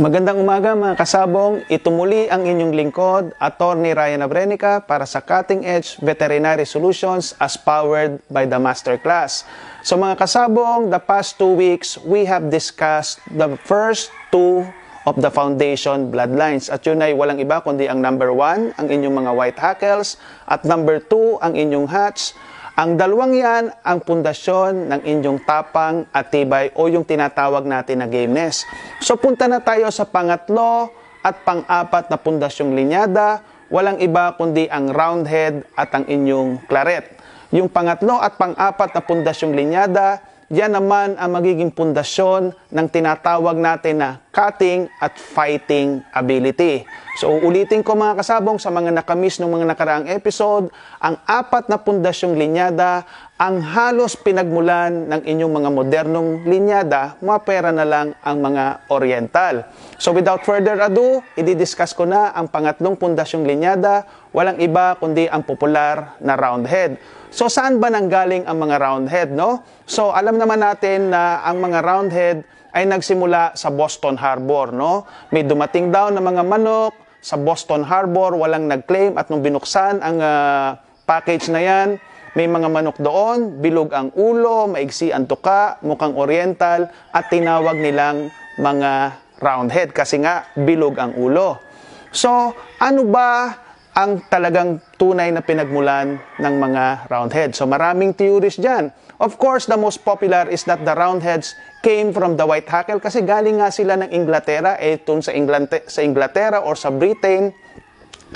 Magandang umaga mga kasabong. Ito muli ang inyong lingkod, Attorney Ryan Abrenica para sa Cutting Edge Veterinary Solutions as powered by the Masterclass. So mga kasabong, the past two weeks, we have discussed the first two of the foundation bloodlines. At yun ay walang iba kundi ang number one, ang inyong mga white hackles, at number two, ang inyong hats, ang dalawang yan ang pundasyon ng inyong tapang at tibay o yung tinatawag natin na gameness. So punta na tayo sa pangatlo at pang-apat na pundasyong linyada. Walang iba kundi ang round head at ang inyong claret. Yung pangatlo at pang-apat na pundasyong linyada, yan naman ang magiging pundasyon ng tinatawag natin na cutting at fighting ability. So ulitin ko mga kasabong sa mga nakamiss ng mga nakaraang episode, ang apat na pundasyong linyada ang halos pinagmulan ng inyong mga modernong linyada, mapera na lang ang mga oriental. So without further ado, i-discuss ko na ang pangatlong pundasyong linyada, walang iba kundi ang popular na round head. So saan ba nanggaling ang mga round head, no? So alam naman natin na ang mga round head ay nagsimula sa Boston Harbor, no? May dumating daw na mga manok sa Boston Harbor, walang nag-claim at nung binuksan ang uh, package na yan, may mga manok doon, bilog ang ulo, maigsi ang tuka, mukhang oriental, at tinawag nilang mga round head kasi nga bilog ang ulo. So, ano ba ang talagang tunay na pinagmulan ng mga roundhead. So maraming theories dyan. Of course, the most popular is that the roundheads came from the white hackle kasi galing nga sila ng Inglaterra, eh sa, Inglante, sa Inglaterra or sa Britain,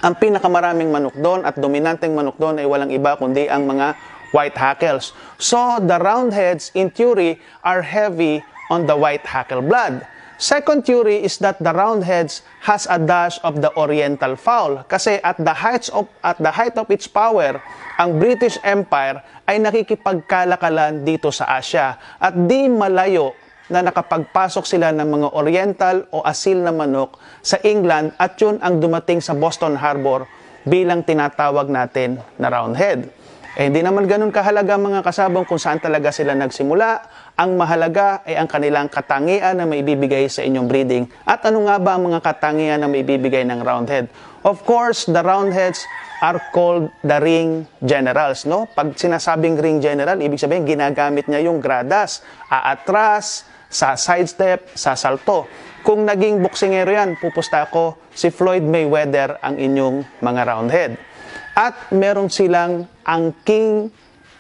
ang pinakamaraming manok doon at dominanteng manok doon ay walang iba kundi ang mga white hackles. So the roundheads in theory are heavy on the white hackle blood. Second theory is that the roundheads has a dash of the oriental fowl kasi at the height of at the height of its power, ang British Empire ay nakikipagkalakalan dito sa Asia at di malayo na nakapagpasok sila ng mga oriental o asil na manok sa England at yun ang dumating sa Boston Harbor bilang tinatawag natin na roundhead. Eh, hindi naman ganun kahalaga mga kasabong kung saan talaga sila nagsimula. Ang mahalaga ay ang kanilang katangian na maibibigay sa inyong breeding. At ano nga ba ang mga katangian na maibibigay ng roundhead? Of course, the roundheads are called the ring generals. No? Pag sinasabing ring general, ibig sabihin ginagamit niya yung gradas, aatras, sa sidestep, sa salto. Kung naging boksingero yan, pupusta ako, si Floyd Mayweather ang inyong mga roundhead at meron silang angking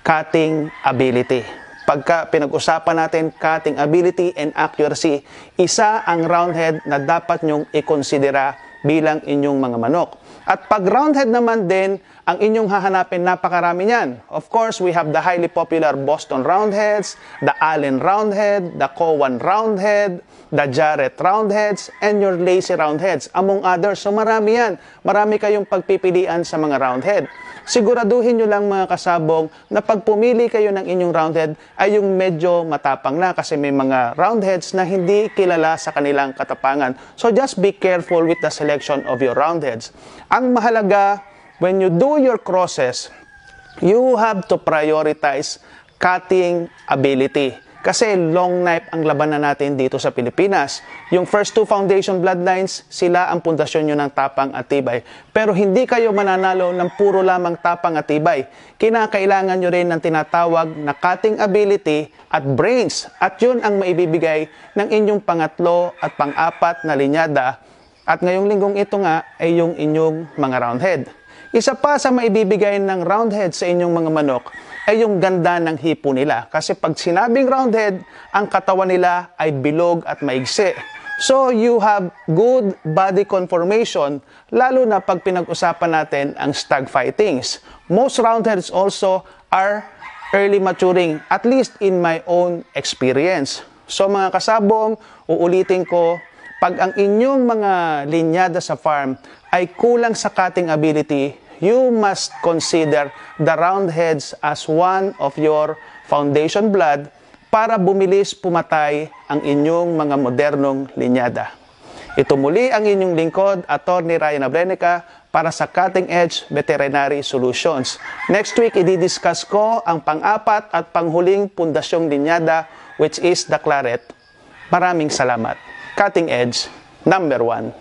cutting ability. Pagka pinag-usapan natin cutting ability and accuracy, isa ang roundhead na dapat nyong ikonsidera bilang inyong mga manok. At pag roundhead naman din, ang inyong hahanapin napakarami niyan. Of course, we have the highly popular Boston Roundheads, the Allen Roundhead, the Cowan Roundhead, the Jarrett Roundheads, and your Lazy Roundheads, among others. So marami yan. Marami kayong pagpipilian sa mga roundhead. Siguraduhin nyo lang mga kasabong na pag pumili kayo ng inyong roundhead ay yung medyo matapang na kasi may mga roundheads na hindi kilala sa kanilang katapangan. So just be careful with the selection of your roundheads. Ang mahalaga, when you do your crosses, you have to prioritize cutting ability. Kasi long knife ang labanan natin dito sa Pilipinas. Yung first two foundation bloodlines, sila ang pundasyon nyo ng tapang at tibay. Pero hindi kayo mananalo ng puro lamang tapang at tibay. Kinakailangan nyo rin ng tinatawag na cutting ability at brains. At yun ang maibibigay ng inyong pangatlo at pang-apat na linyada. At ngayong linggong ito nga ay yung inyong mga roundhead. Isa pa sa maibibigay ng roundhead sa inyong mga manok ay yung ganda ng hipo nila. Kasi pag sinabing roundhead, ang katawan nila ay bilog at maigsi. So you have good body conformation, lalo na pag pinag-usapan natin ang stag fightings. Most roundheads also are early maturing, at least in my own experience. So mga kasabong, uulitin ko, pag ang inyong mga linyada sa farm ay kulang sa cutting ability, you must consider the roundheads as one of your foundation blood para bumilis pumatay ang inyong mga modernong linyada. Ito muli ang inyong lingkod, Attorney Ryan Abrenica, para sa Cutting Edge Veterinary Solutions. Next week, i-discuss ko ang pang-apat at panghuling pundasyong linyada, which is the claret. Maraming salamat. Cutting Edge number one.